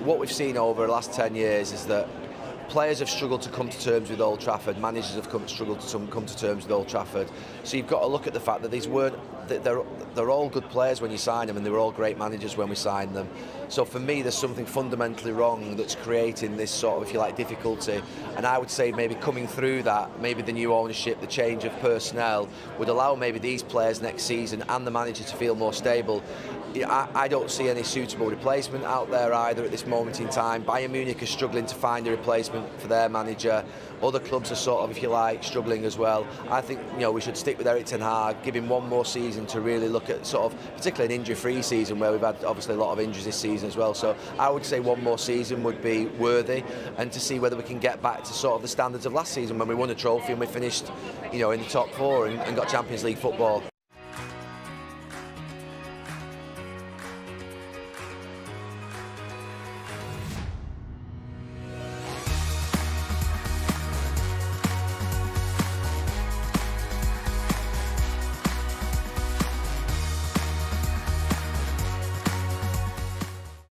what we've seen over the last 10 years is that players have struggled to come to terms with Old Trafford, managers have come, struggled to come to terms with Old Trafford. So you've got to look at the fact that these weren't, they're, they're all good players when you sign them and they were all great managers when we signed them. So for me, there's something fundamentally wrong that's creating this sort of, if you like, difficulty. And I would say maybe coming through that, maybe the new ownership, the change of personnel would allow maybe these players next season and the manager to feel more stable. I, I don't see any suitable replacement out there either at this moment in time. Bayern Munich are struggling to find a replacement for their manager. Other clubs are sort of, if you like, struggling as well. I think you know we should stick with Erik Ten Hag, give him one more season to really look at sort of, particularly an injury-free season where we've had obviously a lot of injuries this season as well. So I would say one more season would be worthy, and to see whether we can get back to sort of the standards of last season when we won a trophy and we finished, you know, in the top four and, and got Champions League football.